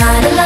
not Miami.